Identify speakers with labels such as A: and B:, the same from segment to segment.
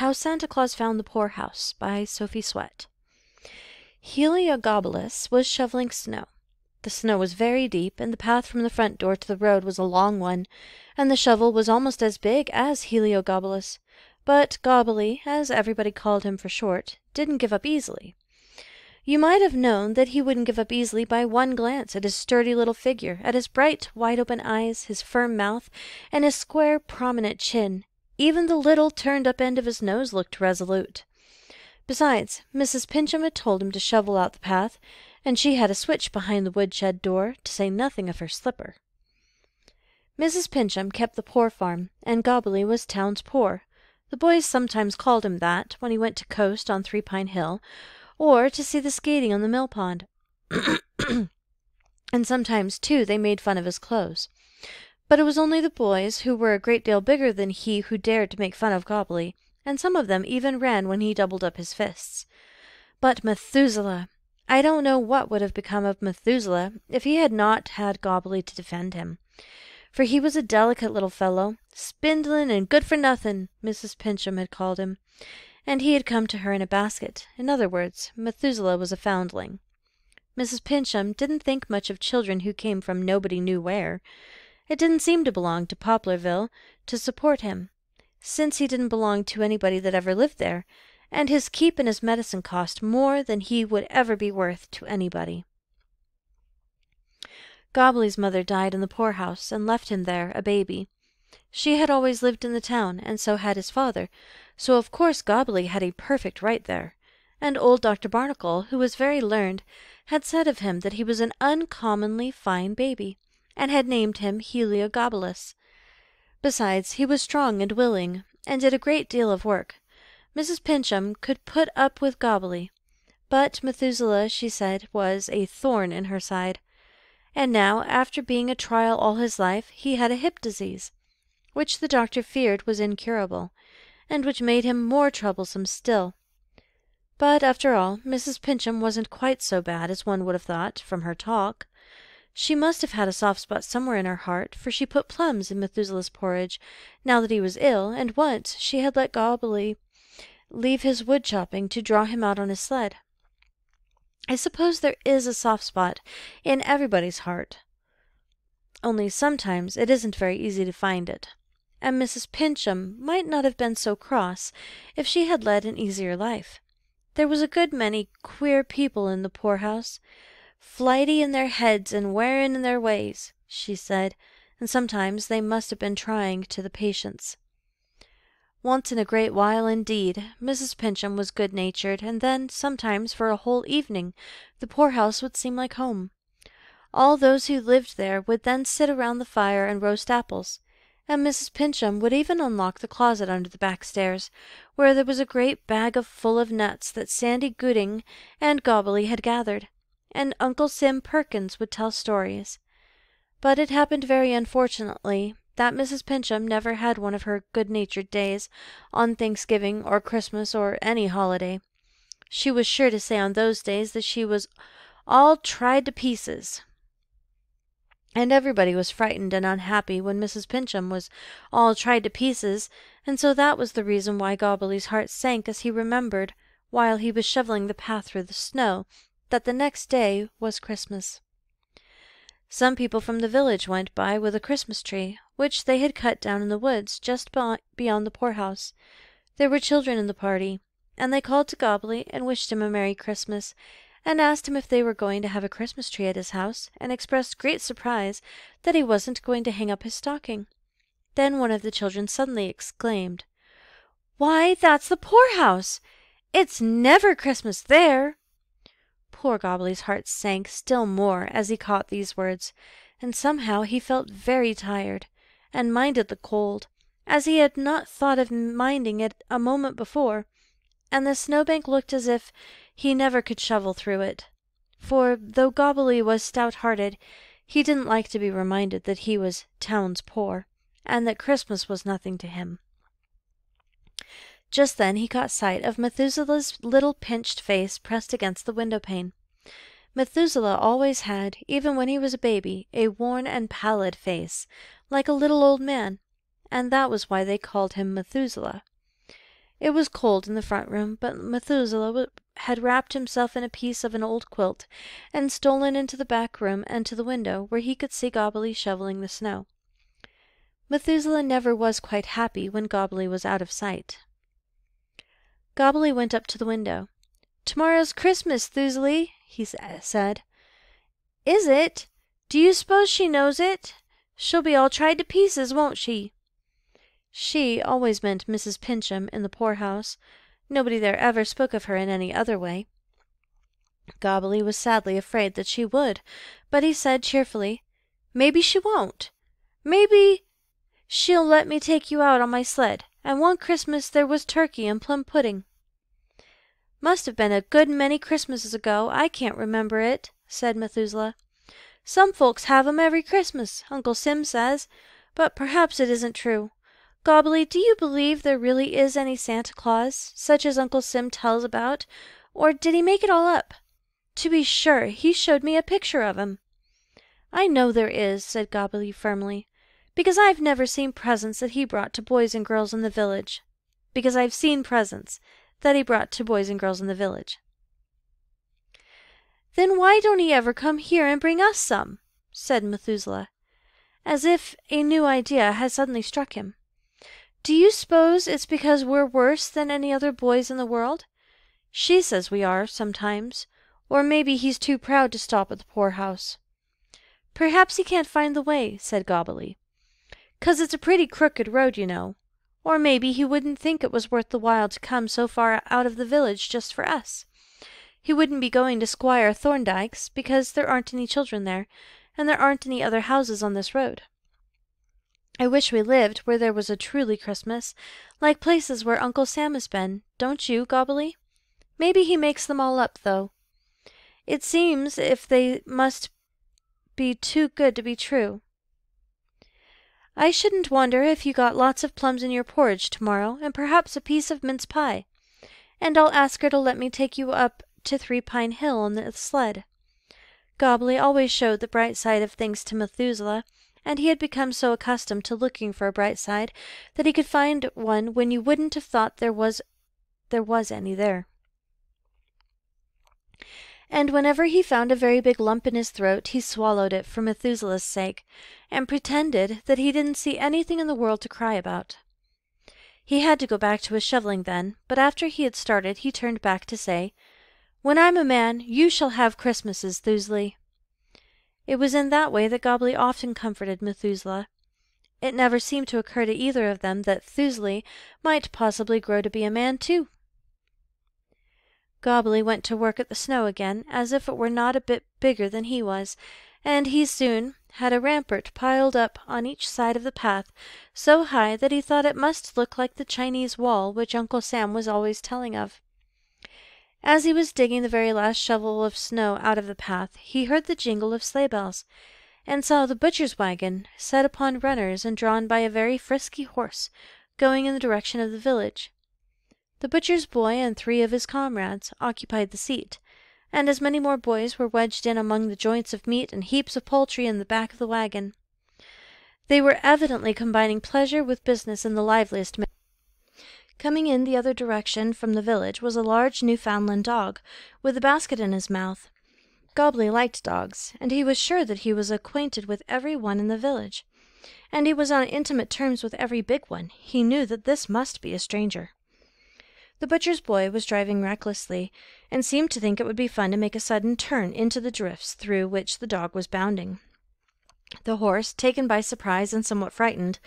A: How Santa Claus Found the Poor House by Sophie Swett. Heliogabalus was shoveling snow. The snow was very deep, and the path from the front door to the road was a long one, and the shovel was almost as big as Heliogabalus. But Gobbly, as everybody called him for short, didn't give up easily. You might have known that he wouldn't give up easily by one glance at his sturdy little figure, at his bright, wide open eyes, his firm mouth, and his square, prominent chin. Even the little turned up end of his nose looked resolute. Besides, Mrs. Pincham had told him to shovel out the path, and she had a switch behind the woodshed door, to say nothing of her slipper. Mrs. Pincham kept the poor farm, and Gobbly was town's poor. The boys sometimes called him that when he went to coast on Three Pine Hill, or to see the skating on the mill pond. and sometimes, too, they made fun of his clothes. But it was only the boys, who were a great deal bigger than he, who dared to make fun of Gobbly and some of them even ran when he doubled up his fists. But Methuselah! I don't know what would have become of Methuselah if he had not had Gobbly to defend him. For he was a delicate little fellow, spindlin' and good for nothin', Mrs. Pincham had called him, and he had come to her in a basket. In other words, Methuselah was a foundling. Mrs. Pincham didn't think much of children who came from nobody knew where. It didn't seem to belong to Poplarville to support him since he didn't belong to anybody that ever lived there, and his keep and his medicine cost more than he would ever be worth to anybody. Gobbly's mother died in the poorhouse and left him there, a baby. She had always lived in the town, and so had his father, so of course Gobbly had a perfect right there. And old Dr. Barnacle, who was very learned, had said of him that he was an uncommonly fine baby, and had named him Heliogabalus. Besides, he was strong and willing, and did a great deal of work. Mrs. Pincham could put up with Gobbly, but Methuselah, she said, was a thorn in her side. And now, after being a trial all his life, he had a hip disease, which the doctor feared was incurable, and which made him more troublesome still. But, after all, Mrs. Pincham wasn't quite so bad as one would have thought, from her talk. She must have had a soft spot somewhere in her heart, for she put plums in Methuselah's porridge now that he was ill, and once she had let Gobbly leave his wood chopping to draw him out on his sled. I suppose there is a soft spot in everybody's heart, only sometimes it isn't very easy to find it. And Mrs. Pincham might not have been so cross if she had led an easier life. There was a good many queer people in the poorhouse flighty in their heads and wearin' in their ways," she said, and sometimes they must have been trying to the patients. Once in a great while, indeed, Mrs. Pincham was good natured, and then, sometimes for a whole evening, the poorhouse would seem like home. All those who lived there would then sit around the fire and roast apples, and Mrs. Pincham would even unlock the closet under the back stairs, where there was a great bag of full of nuts that Sandy Gooding and Gobbly had gathered and Uncle Sim Perkins would tell stories. But it happened very unfortunately that Mrs. Pincham never had one of her good natured days on Thanksgiving or Christmas or any holiday. She was sure to say on those days that she was all tried to pieces. And everybody was frightened and unhappy when Mrs. Pincham was all tried to pieces, and so that was the reason why Gobbly's heart sank as he remembered, while he was shoveling the path through the snow, that the next day was Christmas. Some people from the village went by with a Christmas tree, which they had cut down in the woods just beyond the poorhouse. There were children in the party, and they called to Gobbly and wished him a Merry Christmas, and asked him if they were going to have a Christmas tree at his house, and expressed great surprise that he wasn't going to hang up his stocking. Then one of the children suddenly exclaimed, Why, that's the poorhouse! It's never Christmas there! Poor Gobbly's heart sank still more as he caught these words, and somehow he felt very tired, and minded the cold, as he had not thought of minding it a moment before, and the snowbank looked as if he never could shovel through it. For, though Gobbly was stout hearted, he didn't like to be reminded that he was town's poor, and that Christmas was nothing to him. Just then he caught sight of Methuselah's little pinched face pressed against the window pane. Methuselah always had, even when he was a baby, a worn and pallid face, like a little old man, and that was why they called him Methuselah. It was cold in the front room, but Methuselah had wrapped himself in a piece of an old quilt and stolen into the back room and to the window, where he could see Gobbly shoveling the snow. Methuselah never was quite happy when Gobbly was out of sight. Gobbly went up to the window. "Tomorrow's Christmas, Thusalie," he said. "Is it? Do you suppose she knows it? She'll be all tried to pieces, won't she?" "She" always meant Mrs. Pincham in the poorhouse. Nobody there ever spoke of her in any other way. Gobbly was sadly afraid that she would, but he said cheerfully, "Maybe she won't. Maybe she'll let me take you out on my sled, and one Christmas there was turkey and plum pudding." "Must have been a good many Christmases ago. I can't remember it," said Methuselah. "Some folks have 'em every Christmas, Uncle Sim says, but perhaps it isn't true. Gobbly, do you believe there really is any Santa Claus, such as Uncle Sim tells about, or did he make it all up? To be sure, he showed me a picture of him." "I know there is," said Gobbly firmly, "because I've never seen presents that he brought to boys and girls in the village because I've seen presents that he brought to boys and girls in the village. "Then why don't he ever come here and bring us some?" said Methuselah, as if a new idea had suddenly struck him. "Do you suppose it's because we're worse than any other boys in the world? She says we are, sometimes, or maybe he's too proud to stop at the poorhouse." "Perhaps he can't find the way," said Gobbly, "'cause it's a pretty crooked road, you know. Or maybe he wouldn't think it was worth the while to come so far out of the village just for us. He wouldn't be going to Squire Thorndyke's, because there aren't any children there, and there aren't any other houses on this road. I wish we lived where there was a truly Christmas, like places where Uncle Sam has been, don't you, Gobbly? Maybe he makes them all up, though. It seems if they must be too good to be true. I shouldn't wonder if you got lots of plums in your porridge to-morrow, and perhaps a piece of mince pie. And I'll ask her to let me take you up to Three Pine Hill on the sled. Gobbly always showed the bright side of things to Methuselah, and he had become so accustomed to looking for a bright side that he could find one when you wouldn't have thought there was there was any there. And whenever he found a very big lump in his throat he swallowed it for Methuselah's sake, and pretended that he didn't see anything in the world to cry about. He had to go back to his shoveling then, but after he had started he turned back to say, "When I'm a man you shall have Christmases, Thusalie." It was in that way that Gobbly often comforted Methuselah. It never seemed to occur to either of them that Thusalie might possibly grow to be a man too. Gobbly went to work at the snow again, as if it were not a bit bigger than he was, and he soon had a rampart piled up on each side of the path, so high that he thought it must look like the Chinese wall which Uncle Sam was always telling of. As he was digging the very last shovel of snow out of the path, he heard the jingle of sleigh bells, and saw the butcher's wagon, set upon runners and drawn by a very frisky horse, going in the direction of the village. The butcher's boy and three of his comrades occupied the seat, and as many more boys were wedged in among the joints of meat and heaps of poultry in the back of the wagon. They were evidently combining pleasure with business in the liveliest manner. Coming in the other direction from the village was a large Newfoundland dog, with a basket in his mouth. Gobbly liked dogs, and he was sure that he was acquainted with every one in the village. And he was on intimate terms with every big one. He knew that this must be a stranger. The butcher's boy was driving recklessly, and seemed to think it would be fun to make a sudden turn into the drifts through which the dog was bounding. The horse, taken by surprise and somewhat frightened,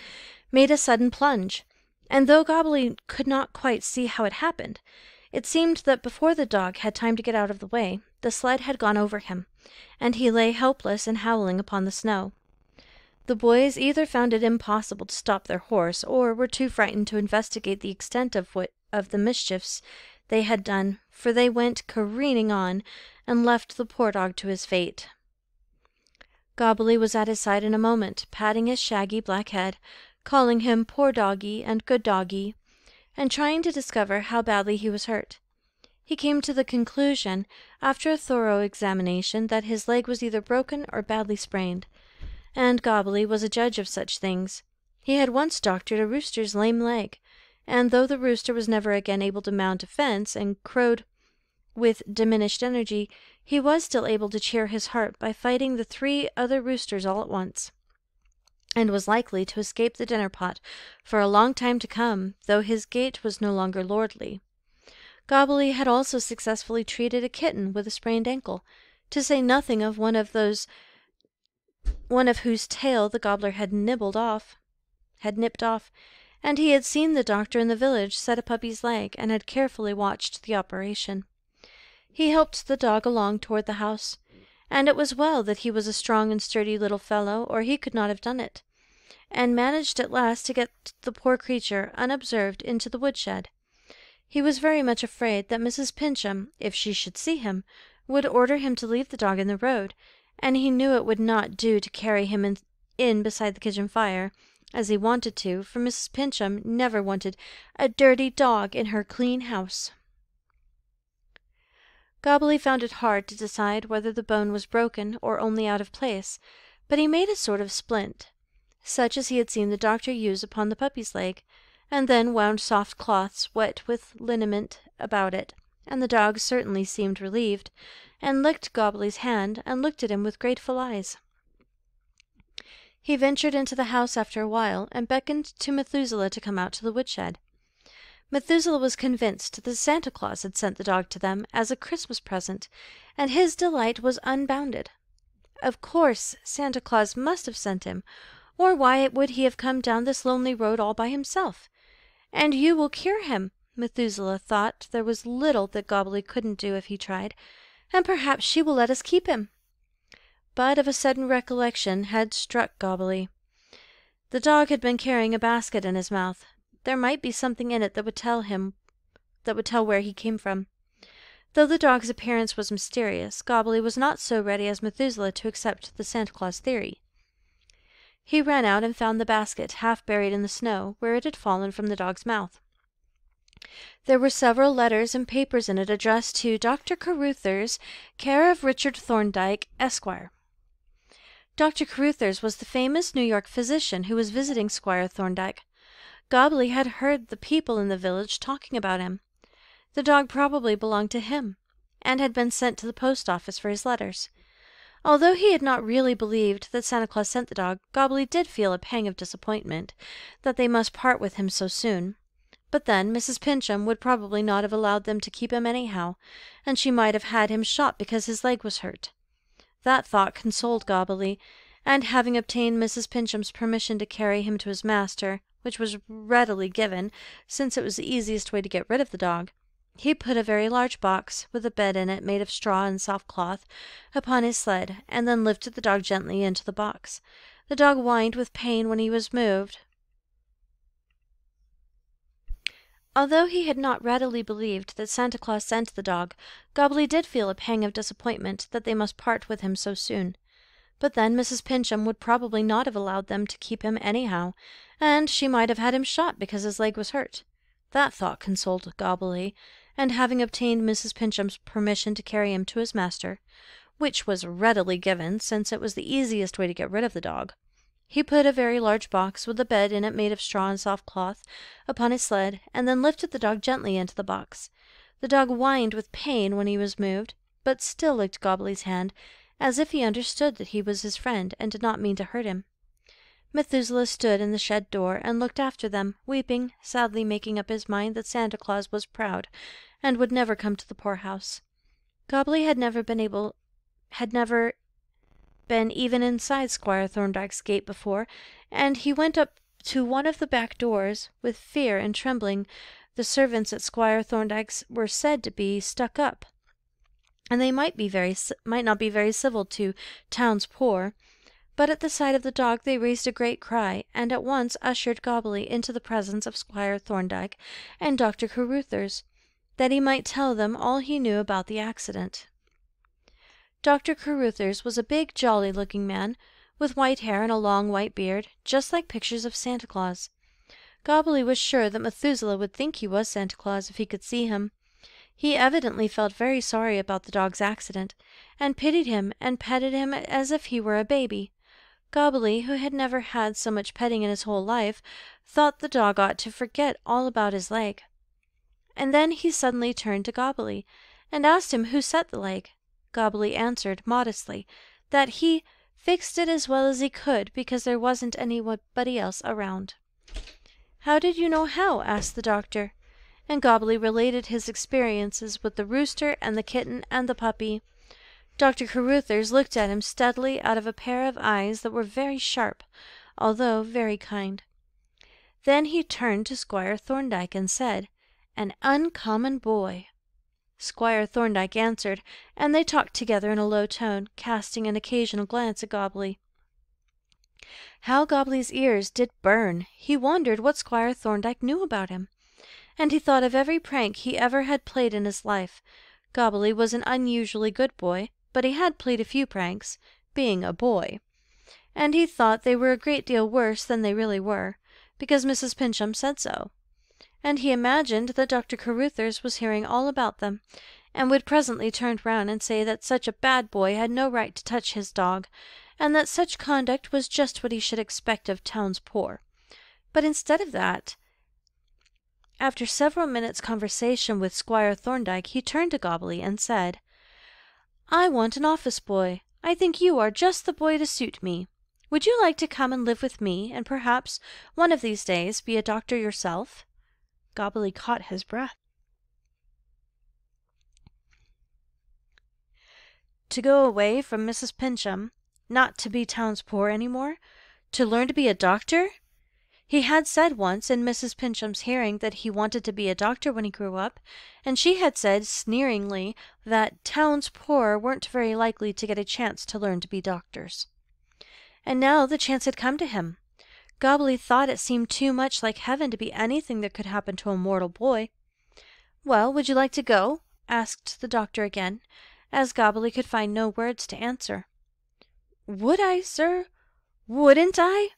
A: made a sudden plunge, and though Gobbly could not quite see how it happened, it seemed that before the dog had time to get out of the way, the sled had gone over him, and he lay helpless and howling upon the snow. The boys either found it impossible to stop their horse, or were too frightened to investigate the extent of what of the mischiefs they had done, for they went careening on, and left the poor dog to his fate. Gobbly was at his side in a moment, patting his shaggy black head, calling him poor doggy and good doggy, and trying to discover how badly he was hurt. He came to the conclusion, after a thorough examination, that his leg was either broken or badly sprained, and Gobbly was a judge of such things. He had once doctored a rooster's lame leg, and though the rooster was never again able to mount a fence and crowed with diminished energy, he was still able to cheer his heart by fighting the three other roosters all at once, and was likely to escape the dinner pot for a long time to come, though his gait was no longer lordly. Gobbly had also successfully treated a kitten with a sprained ankle, to say nothing of one of those one of whose tail the gobbler had nibbled off had nipped off, and he had seen the doctor in the village set a puppy's leg, and had carefully watched the operation. He helped the dog along toward the house, and it was well that he was a strong and sturdy little fellow, or he could not have done it, and managed at last to get the poor creature unobserved into the woodshed. He was very much afraid that Mrs. Pincham, if she should see him, would order him to leave the dog in the road, and he knew it would not do to carry him in, in beside the kitchen fire, as he wanted to, for Mrs. Pincham never wanted a dirty dog in her clean house. Gobbly found it hard to decide whether the bone was broken or only out of place, but he made a sort of splint, such as he had seen the doctor use upon the puppy's leg, and then wound soft cloths wet with liniment about it, and the dog certainly seemed relieved, and licked Gobbly's hand, and looked at him with grateful eyes. He ventured into the house after a while, and beckoned to Methuselah to come out to the woodshed. Methuselah was convinced that Santa Claus had sent the dog to them as a Christmas present, and his delight was unbounded. Of course Santa Claus must have sent him, or why would he have come down this lonely road all by himself? And you will cure him, Methuselah thought there was little that Gobbly couldn't do if he tried, and perhaps she will let us keep him but of a sudden recollection had struck Gobbly. The dog had been carrying a basket in his mouth. There might be something in it that would tell him that would tell where he came from. Though the dog's appearance was mysterious, Gobbly was not so ready as Methuselah to accept the Santa Claus theory. He ran out and found the basket half buried in the snow, where it had fallen from the dog's mouth. There were several letters and papers in it addressed to Dr. Caruthers, care of Richard Thorndyke, Esquire. Dr. Caruthers was the famous New York physician who was visiting Squire Thorndyke. Gobbly had heard the people in the village talking about him. The dog probably belonged to him, and had been sent to the post office for his letters. Although he had not really believed that Santa Claus sent the dog, Gobbly did feel a pang of disappointment that they must part with him so soon. But then Mrs. Pincham would probably not have allowed them to keep him anyhow, and she might have had him shot because his leg was hurt. That thought consoled Gobbly, and having obtained Mrs. Pincham's permission to carry him to his master, which was readily given, since it was the easiest way to get rid of the dog, he put a very large box, with a bed in it made of straw and soft cloth, upon his sled, and then lifted the dog gently into the box. The dog whined with pain when he was moved, Although he had not readily believed that Santa Claus sent the dog, Gobbly did feel a pang of disappointment that they must part with him so soon. But then Mrs. Pincham would probably not have allowed them to keep him anyhow, and she might have had him shot because his leg was hurt. That thought consoled Gobbly, and having obtained Mrs. Pincham's permission to carry him to his master, which was readily given, since it was the easiest way to get rid of the dog, he put a very large box, with a bed in it made of straw and soft cloth, upon his sled, and then lifted the dog gently into the box. The dog whined with pain when he was moved, but still licked Gobbly's hand, as if he understood that he was his friend, and did not mean to hurt him. Methuselah stood in the shed door and looked after them, weeping, sadly making up his mind that Santa Claus was proud, and would never come to the poorhouse. Gobbly had never been able had never been even inside Squire Thorndyke's gate before, and he went up to one of the back doors with fear and trembling. The servants at Squire Thorndyke's were said to be stuck up, and they might be very might not be very civil to town's poor. But at the sight of the dog they raised a great cry, and at once ushered Gobbly into the presence of Squire Thorndyke and Dr. Caruthers, that he might tell them all he knew about the accident. Dr. Caruthers was a big, jolly looking man, with white hair and a long white beard, just like pictures of Santa Claus. Gobbly was sure that Methuselah would think he was Santa Claus if he could see him. He evidently felt very sorry about the dog's accident, and pitied him and petted him as if he were a baby. Gobbly, who had never had so much petting in his whole life, thought the dog ought to forget all about his leg. And then he suddenly turned to Gobbly, and asked him who set the leg. Gobbly answered, modestly, that he fixed it as well as he could, because there wasn't anybody else around. How did you know how? asked the doctor. And Gobbly related his experiences with the rooster and the kitten and the puppy. Dr. Caruthers looked at him steadily out of a pair of eyes that were very sharp, although very kind. Then he turned to Squire Thorndyke and said, "An uncommon boy." Squire Thorndyke answered, and they talked together in a low tone, casting an occasional glance at Gobbly. How Gobbly's ears did burn! He wondered what Squire Thorndyke knew about him. And he thought of every prank he ever had played in his life. Gobbly was an unusually good boy, but he had played a few pranks, being a boy. And he thought they were a great deal worse than they really were, because Mrs. Pincham said so. And he imagined that Dr. Caruthers was hearing all about them, and would presently turn round and say that such a bad boy had no right to touch his dog, and that such conduct was just what he should expect of town's poor. But instead of that, after several minutes' conversation with Squire Thorndyke, he turned to Gobbly and said, I want an office boy. I think you are just the boy to suit me. Would you like to come and live with me, and perhaps one of these days be a doctor yourself?" Gobbly caught his breath. To go away from Mrs. Pincham, not to be town's poor any more, to learn to be a doctor! He had said once in Mrs. Pincham's hearing that he wanted to be a doctor when he grew up, and she had said sneeringly that town's poor weren't very likely to get a chance to learn to be doctors. And now the chance had come to him. Gobbly thought it seemed too much like heaven to be anything that could happen to a mortal boy. "Well, would you like to go?" asked the doctor again, as Gobbly could find no words to answer. "Would I, sir? Wouldn't I?"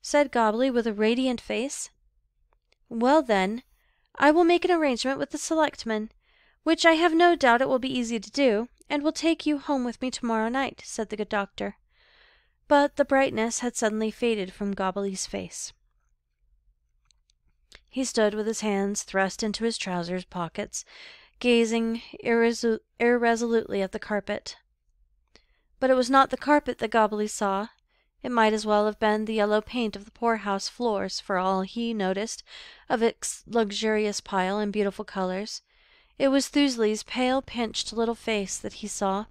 A: said Gobbly with a radiant face. "Well, then, I will make an arrangement with the selectmen, which I have no doubt it will be easy to do, and will take you home with me to morrow night," said the good doctor. But the brightness had suddenly faded from Gobbly's face. He stood with his hands thrust into his trousers pockets, gazing irresol irresolutely at the carpet. But it was not the carpet that Gobbly saw. It might as well have been the yellow paint of the poorhouse floors, for all he noticed of its luxurious pile and beautiful colors. It was Thusley's pale, pinched little face that he saw.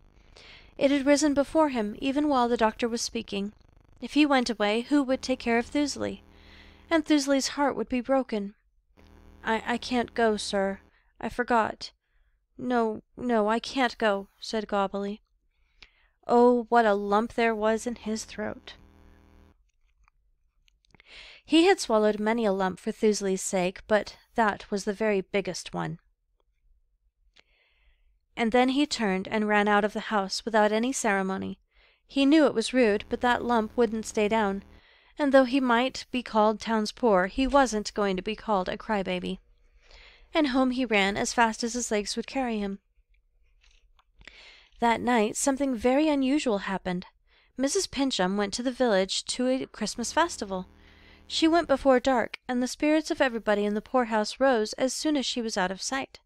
A: It had risen before him even while the doctor was speaking. If he went away, who would take care of Thusley? And Thusley's heart would be broken. I, I can't go, sir. I forgot. No, no, I can't go, said Gobbly. Oh, what a lump there was in his throat! He had swallowed many a lump for Thusley's sake, but that was the very biggest one. And then he turned and ran out of the house without any ceremony. He knew it was rude, but that lump wouldn't stay down, and though he might be called town's poor, he wasn't going to be called a crybaby. And home he ran as fast as his legs would carry him. That night something very unusual happened. Mrs. Pincham went to the village to a Christmas festival. She went before dark, and the spirits of everybody in the poorhouse rose as soon as she was out of sight.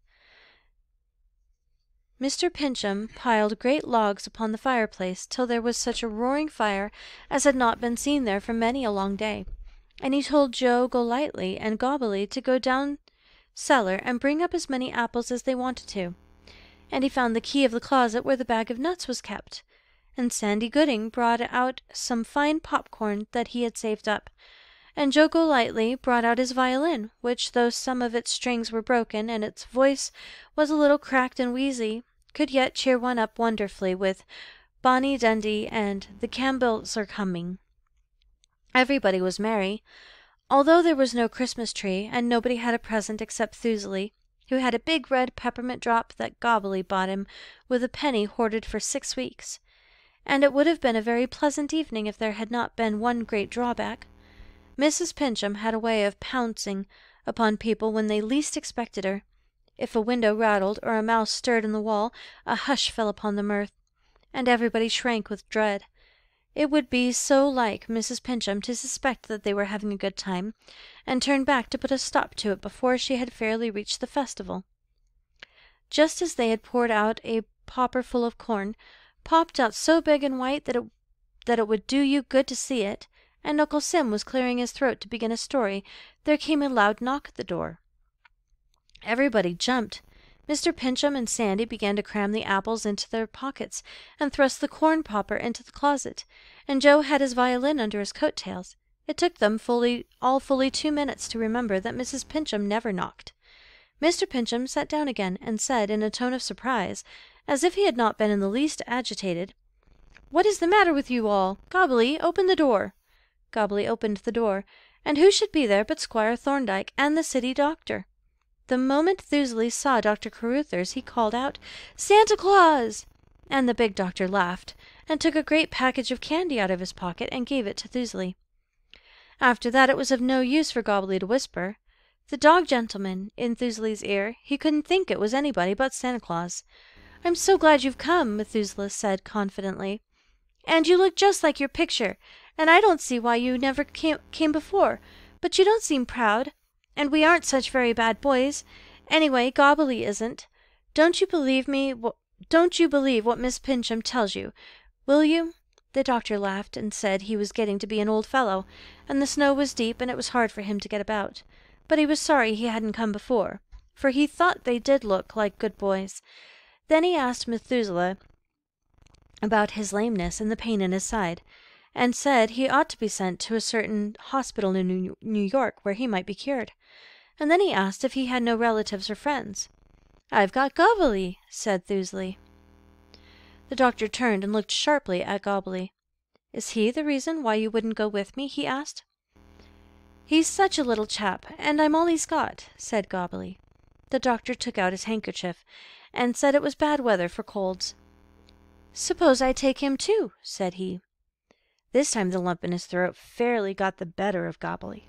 A: Mr. Pincham piled great logs upon the fireplace till there was such a roaring fire as had not been seen there for many a long day, and he told Joe Golightly and Gobbly to go down cellar and bring up as many apples as they wanted to, and he found the key of the closet where the bag of nuts was kept, and Sandy Gooding brought out some fine popcorn that he had saved up, and Joe Golightly brought out his violin, which, though some of its strings were broken and its voice was a little cracked and wheezy, could yet cheer one up wonderfully with Bonnie Dundee and The Campbells Are Coming. Everybody was merry, although there was no Christmas tree, and nobody had a present except Thusley, who had a big red peppermint drop that Gobbly bought him with a penny hoarded for six weeks. And it would have been a very pleasant evening if there had not been one great drawback. Mrs. Pincham had a way of pouncing upon people when they least expected her. If a window rattled or a mouse stirred in the wall, a hush fell upon the mirth, and everybody shrank with dread. It would be so like Mrs. Pincham to suspect that they were having a good time, and turn back to put a stop to it before she had fairly reached the festival. Just as they had poured out a popper full of corn, popped out so big and white that it that it would do you good to see it, and Uncle Sim was clearing his throat to begin a story, there came a loud knock at the door. Everybody jumped. Mr. Pincham and Sandy began to cram the apples into their pockets and thrust the corn popper into the closet, and Joe had his violin under his coat tails. It took them fully all fully two minutes to remember that Mrs. Pincham never knocked. Mr. Pincham sat down again and said in a tone of surprise, as if he had not been in the least agitated, "What is the matter with you all? Gobbly, open the door." Gobbly opened the door, and who should be there but Squire Thorndyke and the city doctor. The moment Thusley saw Dr. Caruthers he called out, "Santa Claus!" and the big doctor laughed, and took a great package of candy out of his pocket and gave it to Thusley. After that it was of no use for Gobbly to whisper. The dog gentleman in Thusley's ear, he couldn't think it was anybody but Santa Claus. "I'm so glad you've come," Methuselah said confidently. "And you look just like your picture, and I don't see why you never came before. But you don't seem proud and we aren't such very bad boys. Anyway, Gobbly isn't. Don't you believe me? Don't you believe what Miss Pincham tells you? Will you?" The doctor laughed and said he was getting to be an old fellow, and the snow was deep and it was hard for him to get about. But he was sorry he hadn't come before, for he thought they did look like good boys. Then he asked Methuselah about his lameness and the pain in his side and said he ought to be sent to a certain hospital in New York where he might be cured. And then he asked if he had no relatives or friends. "I've got Gobbly," said Thusley. The doctor turned and looked sharply at Gobbly. "Is he the reason why you wouldn't go with me?" he asked. "He's such a little chap, and I'm all he's got," said Gobbly. The doctor took out his handkerchief, and said it was bad weather for colds. "Suppose I take him too?" said he. This time the lump in his throat fairly got the better of Gobbly.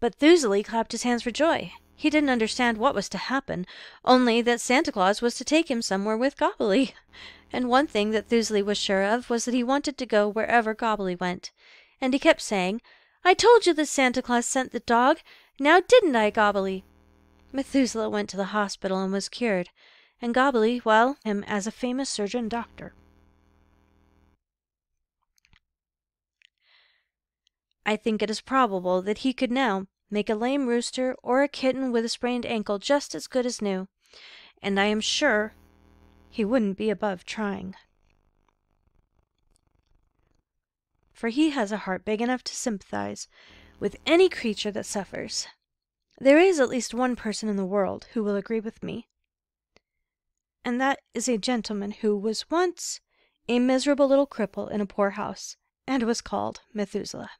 A: But Thusley clapped his hands for joy. He didn't understand what was to happen, only that Santa Claus was to take him somewhere with Gobbly. And one thing that Thusley was sure of was that he wanted to go wherever Gobbly went. And he kept saying, "I told you that Santa Claus sent the dog. Now didn't I, Gobbly?" Methuselah went to the hospital and was cured, and Gobbly, well, him as a famous surgeon doctor. I think it is probable that he could now make a lame rooster or a kitten with a sprained ankle just as good as new, and I am sure he wouldn't be above trying. For he has a heart big enough to sympathize with any creature that suffers. There is at least one person in the world who will agree with me, and that is a gentleman who was once a miserable little cripple in a poor house, and was called Methuselah.